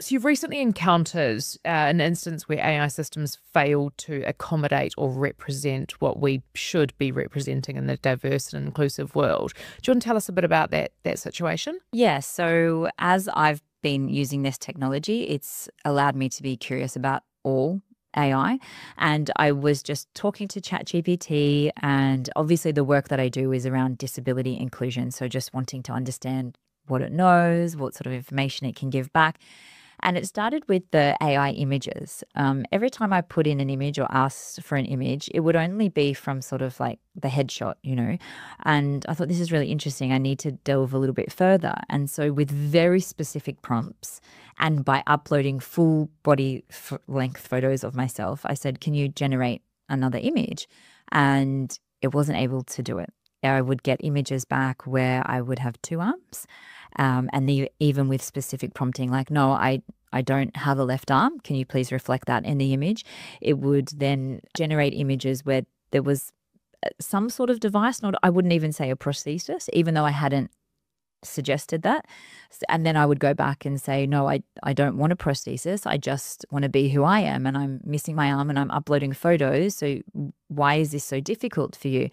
So you've recently encountered uh, an instance where AI systems failed to accommodate or represent what we should be representing in the diverse and inclusive world. Do you want to tell us a bit about that that situation? Yeah. So as I've been using this technology, it's allowed me to be curious about all AI. And I was just talking to ChatGPT, and obviously, the work that I do is around disability inclusion. So, just wanting to understand what it knows, what sort of information it can give back. And it started with the AI images. Um, every time I put in an image or asked for an image, it would only be from sort of like the headshot, you know. And I thought this is really interesting. I need to delve a little bit further. And so, with very specific prompts and by uploading full body f- length photos of myself, I said, Can you generate another image? And it wasn't able to do it. I would get images back where I would have two arms um, and the, even with specific prompting, like, no, I, I don't have a left arm. Can you please reflect that in the image? It would then generate images where there was uh, some sort of device, not, I wouldn't even say a prosthesis, even though I hadn't suggested that. And then I would go back and say, no, I, I don't want a prosthesis. I just want to be who I am. And I'm missing my arm and I'm uploading photos. So why is this so difficult for you?